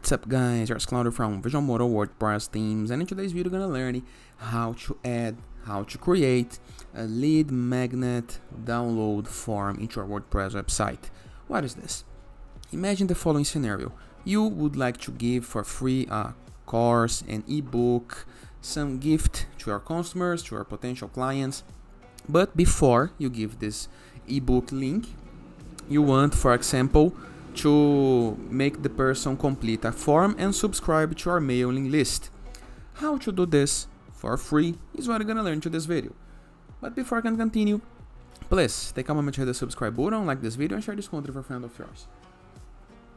What's up guys, here's Claudio from Visualmodo WordPress themes and in today's video we're gonna learn how to add, how to create a lead magnet download form into your WordPress website. What is this? Imagine the following scenario. You would like to give for free a course, an ebook, some gift to your customers, to your potential clients. But before you give this ebook link, you want, for example, to make the person complete a form and subscribe to our mailing list. How to do this for free is what you're gonna learn to this video. But before I can continue, please take a moment to hit the subscribe button, like this video and share this content with a friend of yours.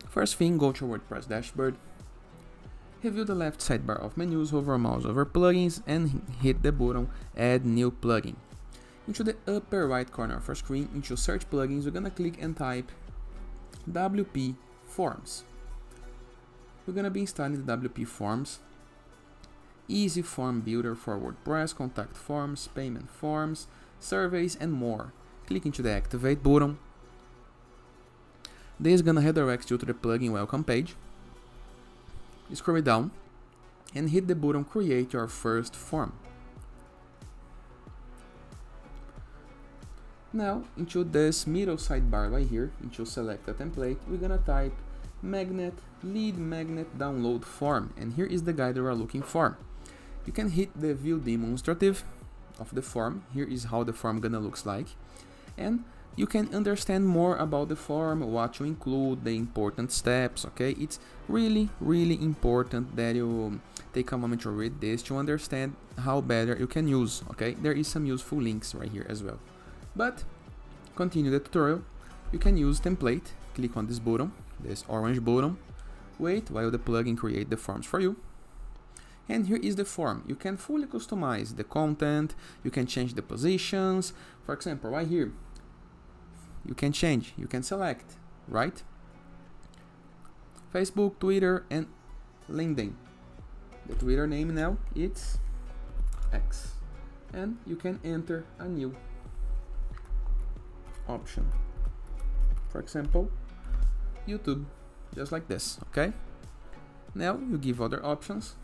First thing, go to WordPress dashboard, review the left sidebar of menus, hover mouse over plugins and hit the button add new plugin. Into the upper right corner of your screen, into search plugins, we're gonna click and type WP Forms. We're gonna be installing the WP Forms, Easy Form Builder for WordPress, contact forms, payment forms, surveys and more. Click into the activate button. This is gonna redirect you to the plugin welcome page. Scroll it down and hit the button create your first form. Now, into this middle sidebar right here, into select a template, we're gonna type magnet lead magnet download form and here is the guide we're looking for. You can hit the view demonstrative of the form. Here is how the form gonna looks like and you can understand more about the form, what to include, the important steps, okay? It's really, really important that you take a moment to read this to understand how better you can use, okay? There is some useful links right here as well. But continue the tutorial, you can use template, click on this button, this orange button, wait while the plugin create the forms for you. And here is the form. You can fully customize the content, you can change the positions. For example, right here, you can change, you can select, right? Facebook, Twitter, and LinkedIn. The Twitter name now it's X. And you can enter a new option. For example, YouTube, just like this, okay? Now you give other options.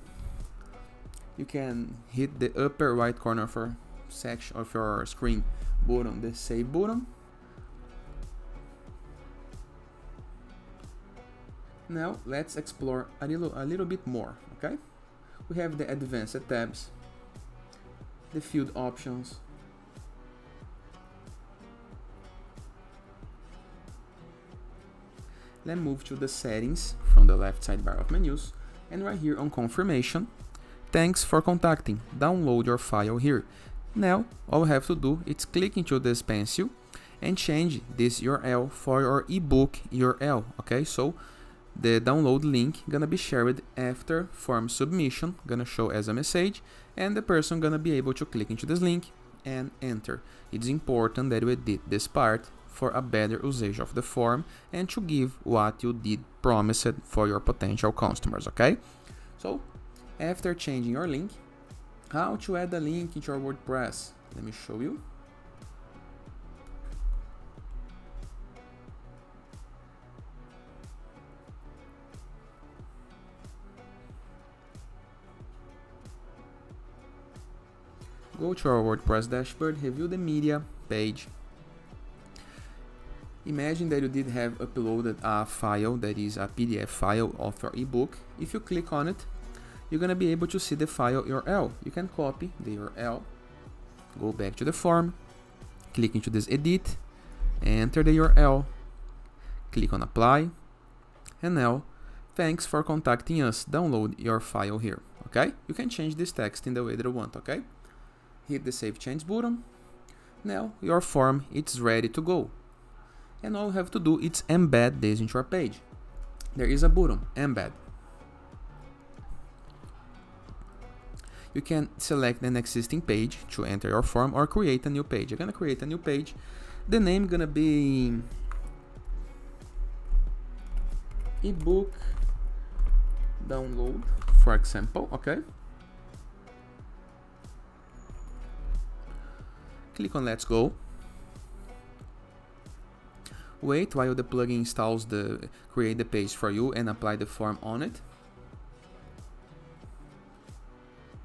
You can hit the upper right corner of your section of your screen button, the save button. Now let's explore a little a little bit more, okay? We have the advanced tabs, the field options, Then move to the settings from the left sidebar of menus and right here on confirmation. Thanks for contacting. Download your file here. Now all we have to do is click into this pencil and change this URL for your ebook URL. Okay, so the download link gonna be shared after form submission, gonna show as a message, and the person gonna be able to click into this link and enter. It's important that we did this part for a better usage of the form and to give what you did promised for your potential customers, okay? So, after changing your link, how to add a link into your WordPress? Let me show you. Go to our WordPress dashboard, review the media page, Imagine that you did have uploaded a file that is a PDF file of your ebook. If you click on it, you're gonna be able to see the file URL. You can copy the URL, go back to the form, click into this edit, enter the URL, click on apply, and now thanks for contacting us. Download your file here, okay? You can change this text in the way that you want, okay? Hit the save change button. Now your form is ready to go and all you have to do is embed this into your page. There is a button, embed. You can select an existing page to enter your form or create a new page. You're gonna create a new page. The name gonna be ebook download, for example, okay? Click on let's go Wait while the plugin installs the create the page for you and apply the form on it.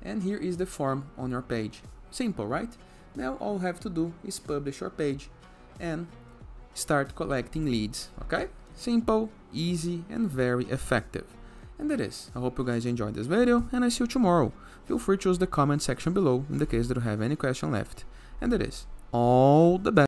And here is the form on your page. Simple, right? Now all you have to do is publish your page and start collecting leads, okay? Simple, easy and very effective. And that is, I hope you guys enjoyed this video and I see you tomorrow. Feel free to use the comment section below in the case that you have any question left. And that is, all the best.